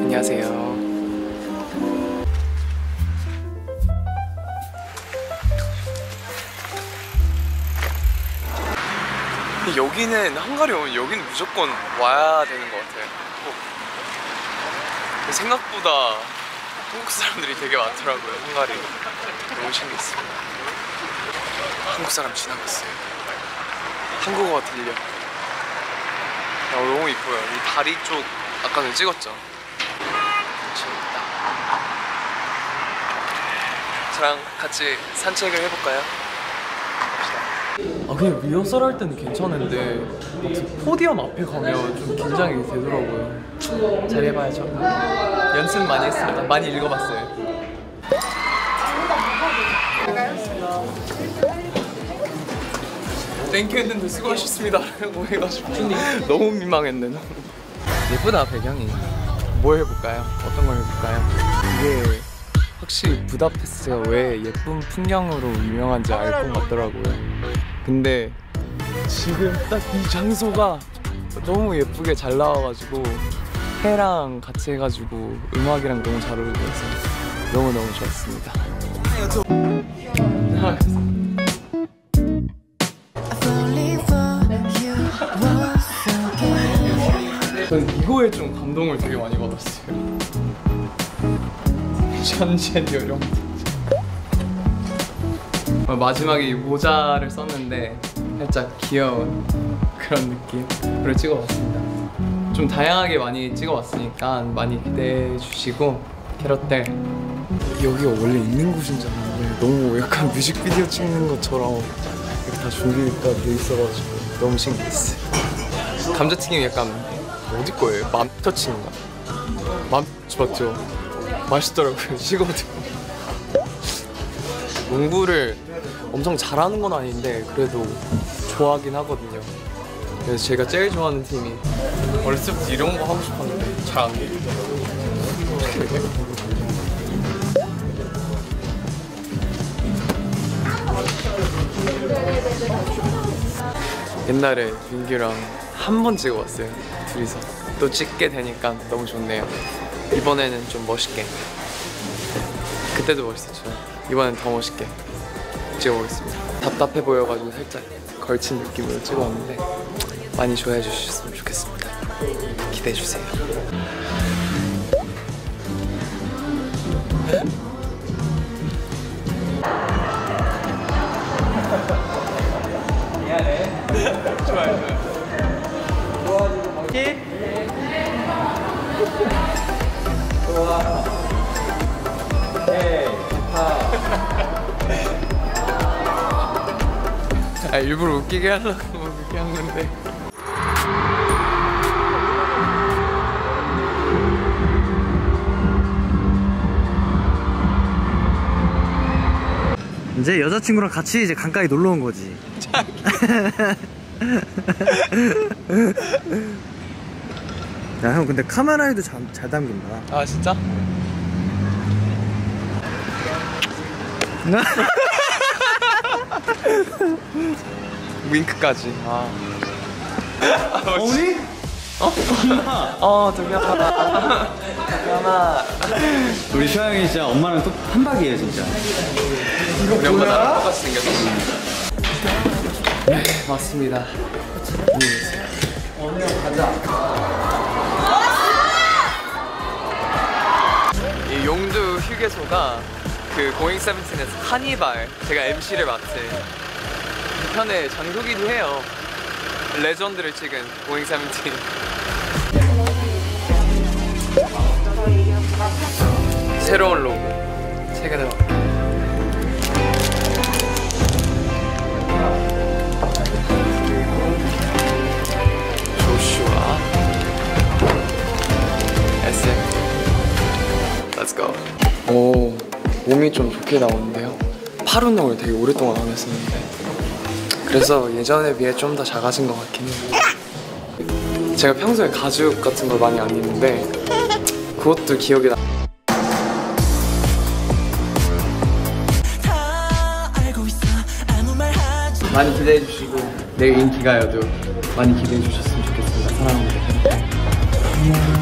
안녕하세요. 여기는 헝가리 오면 여기는 무조건 와야 되는 것 같아요. 꼭. 생각보다 한국 사람들이 되게 많더라고요. 헝가리 너무 신기했어요. 한국 사람 지나갔어요. 한국어가 들려. 아, 너무 이뻐요. 이 다리 쪽 아까는 찍었죠. 저랑 같이 산책을 해볼까요? 아 그냥 리허설 할 때는 괜찮은데 포디엄 앞에 가면 좀 긴장이 되더라고요. 잘해봐야죠. 연습 많이 했습니다. 많이 읽어봤어요. Thank you 했는데 수고하셨습니다 라고 해가지고 너무 민망했네 예쁘다 배경이 뭐 해볼까요? 어떤 걸 해볼까요? 이게 확실히 부다페스트가 왜 예쁜 풍경으로 유명한지 알 것 같더라고요. 근데 지금 딱 이 장소가 너무 예쁘게 잘 나와가지고 해랑 같이 해가지고 음악이랑 너무 잘 어울려서 너무너무 좋았습니다. 저는 이거에 좀 감동을 되게 많이 받았어요. 전젠 요령. 어, 마지막에 이 모자를 썼는데 살짝 귀여운 그런 느낌으로 찍어봤습니다. 좀 다양하게 많이 찍어봤으니까 많이 기대해 주시고 캐럿들 여기가 원래 있는 곳인지 알았는데 너무 약간 뮤직비디오 찍는 것처럼 이렇게 다 준비가 돼 있어가지고 너무 신기했어요. 감자튀김이 약간 어디 거예요? 맘터치인가? 맘터치 맞죠? 맛있더라고요. 식어도. 농구를 엄청 잘하는 건 아닌데 그래도 좋아하긴 하거든요. 그래서 제가 제일 좋아하는 팀이 어렸을 때부터 이런 거 하고 싶었는데 잘 안 돼요 옛날에 민규랑 한 번 찍어봤어요 둘이서 또 찍게 되니까 너무 좋네요. 이번에는 좀 멋있게. 그때도 멋있었죠. 이번엔 더 멋있게 찍어보겠습니다. 답답해 보여가지고 살짝 걸친 느낌으로 찍어봤는데 많이 좋아해 주셨으면 좋겠습니다. 기대해 주세요 아 일부러 웃기게 하려고 그렇게 한 건데 이제 여자친구랑 같이 이제 강가에 놀러 온 거지. 야, 형 근데 카메라에도 잘, 잘 담긴다. 아 진짜? 윙크까지 아 어머니? 어, 동현아. 동현아. 우리 슈아 형이 진짜 엄마랑 또 한박이에요, 진짜. 우리 엄마 나랑 똑같이 생겼어. 네, 맞습니다. 오늘 가자. 이 용두 휴게소가 그 고잉 세븐틴에서 카니발 제가 MC를 맡은 그 편의 장소기도 해요. 레전드를 찍은 고잉 세븐틴. 새로운 로고. 최근에 조슈아. SM Let's go. 오 몸이 좀 좋게 나오는데요. 팔 운동을 되게 오랫동안 안 했었는데. 그래서 예전에 비해 좀 더 작아진 것 같긴 해요. 제가 평소에 가죽 같은 걸 많이 안 입는데 그것도 기억이 나. 많이 기대해 주시고 내일 인기가요도 많이 기대해 주셨으면 좋겠습니다. 사랑합니다. 안녕